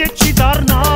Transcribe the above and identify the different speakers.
Speaker 1: կյանքդ չի դառնա